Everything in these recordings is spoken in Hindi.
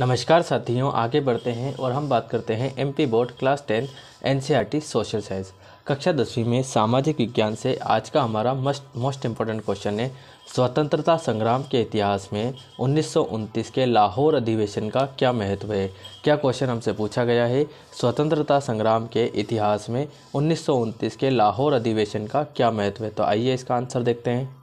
नमस्कार साथियों, आगे बढ़ते हैं और हम बात करते हैं MP board class ten NCERT social science कक्षा दसवीं में सामाजिक विज्ञान से आज का हमारा मस्ट मोस्ट इम्पोर्टेंट क्वेश्चन है, स्वतंत्रता संग्राम के इतिहास में उन्नीस सौ उनतीस के लाहौर अधिवेशन का क्या महत्व है? क्या क्वेश्चन हमसे पूछा गया है? स्वतंत्रता संग्राम के इतिहास में उन्नीस सौ उनतीस के लाहौर अधिवेशन का क्या महत्व है? तो आइए इसका आंसर देखते हैं।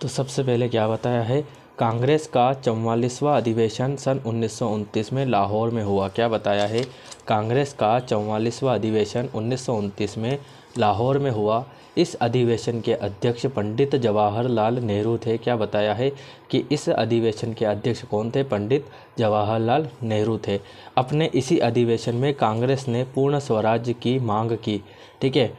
तो सबसे पहले क्या बताया है? कांग्रेस का चौवालीसवां अधिवेशन सन उन्नीस सौ उनतीस में लाहौर में हुआ। क्या बताया है? कांग्रेस का चौवालीसवां अधिवेशन उन्नीस सौ उनतीस में लाहौर में हुआ। इस अधिवेशन के अध्यक्ष पंडित जवाहरलाल नेहरू थे। क्या बताया है कि इस अधिवेशन के अध्यक्ष कौन थे? पंडित जवाहरलाल नेहरू थे। अपने इसी अधिवेशन में कांग्रेस ने पूर्ण स्वराज की मांग की। ठीक है?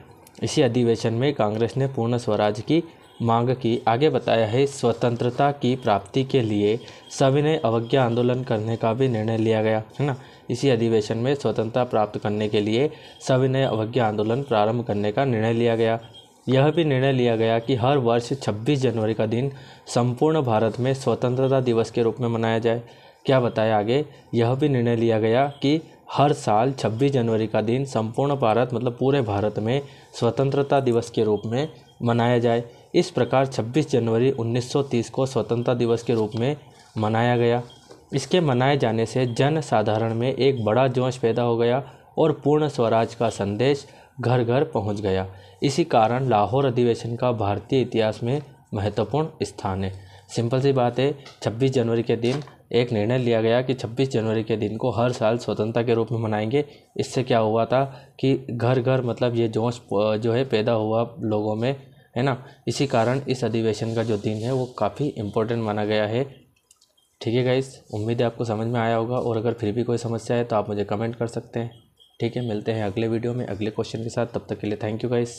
इसी अधिवेशन में कांग्रेस ने पूर्ण स्वराज की मांग की। आगे बताया है, स्वतंत्रता की प्राप्ति के लिए सविनय अवज्ञा आंदोलन करने का भी निर्णय लिया गया, है ना? इसी अधिवेशन में स्वतंत्रता प्राप्त करने के लिए सविनय अवज्ञा आंदोलन प्रारंभ करने का निर्णय लिया गया। यह भी निर्णय लिया गया कि हर वर्ष 26 जनवरी का दिन संपूर्ण भारत में स्वतंत्रता दिवस के रूप में मनाया जाए। क्या बताया आगे? यह भी निर्णय लिया गया कि हर साल 26 जनवरी का दिन संपूर्ण भारत मतलब पूरे भारत में स्वतंत्रता दिवस के रूप में मनाया जाए। इस प्रकार 26 जनवरी 1930 को स्वतंत्रता दिवस के रूप में मनाया गया। इसके मनाए जाने से जन साधारण में एक बड़ा जोश पैदा हो गया और पूर्ण स्वराज का संदेश घर घर पहुँच गया। इसी कारण लाहौर अधिवेशन का भारतीय इतिहास में महत्वपूर्ण स्थान है। सिंपल सी बात है 26 जनवरी के दिन एक निर्णय लिया गया कि 26 जनवरी के दिन को हर साल स्वतंत्रता के रूप में मनाएँगे। इससे क्या हुआ था कि घर घर मतलब ये जोश जो है, पैदा हुआ लोगों में। है ना? इसी कारण इस अधिवेशन का जो दिन है वो काफ़ी इम्पोर्टेंट माना गया है। ठीक है गाइस उम्मीद है आपको समझ में आया होगा और अगर फिर भी कोई समस्या है तो आप मुझे कमेंट कर सकते हैं। ठीक है? मिलते हैं अगले वीडियो में अगले क्वेश्चन के साथ। तब तक के लिए थैंक यू गाइस